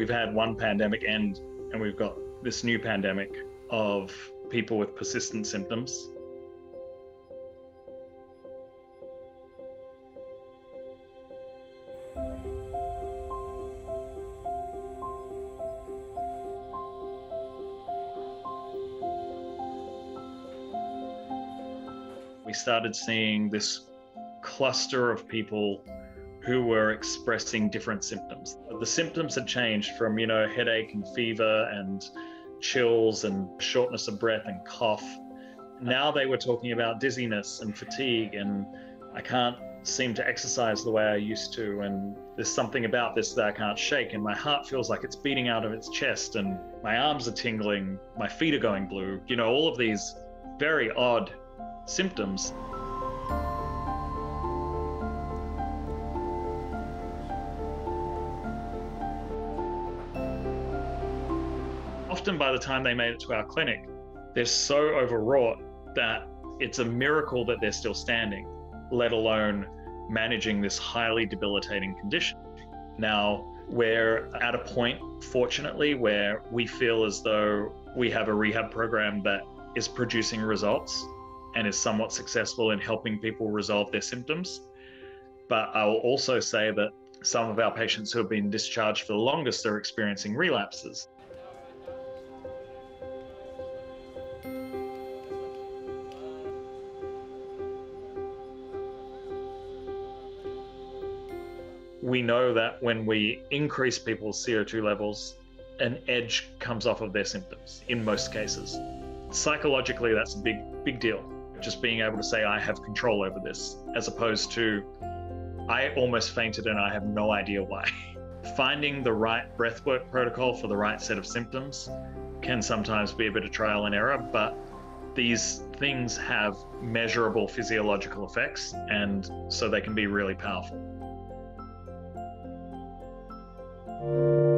We've had one pandemic end, and we've got this new pandemic of people with persistent symptoms. We started seeing this cluster of people who were expressing different symptoms. The symptoms had changed from, you know, headache and fever and chills and shortness of breath and cough. Now they were talking about dizziness and fatigue and I can't seem to exercise the way I used to and there's something about this that I can't shake and my heart feels like it's beating out of its chest and my arms are tingling, my feet are going blue. You know, all of these very odd symptoms. Often by the time they made it to our clinic, they're so overwrought that it's a miracle that they're still standing, let alone managing this highly debilitating condition. Now, we're at a point, fortunately, where we feel as though we have a rehab program that is producing results and is somewhat successful in helping people resolve their symptoms. But I will also say that some of our patients who have been discharged for the longest are experiencing relapses. We know that when we increase people's CO2 levels, an edge comes off of their symptoms in most cases. Psychologically, that's a big, big deal. Just being able to say, I have control over this, as opposed to, I almost fainted and I have no idea why. Finding the right breathwork protocol for the right set of symptoms can sometimes be a bit of trial and error, but these things have measurable physiological effects, and so they can be really powerful. Thank you.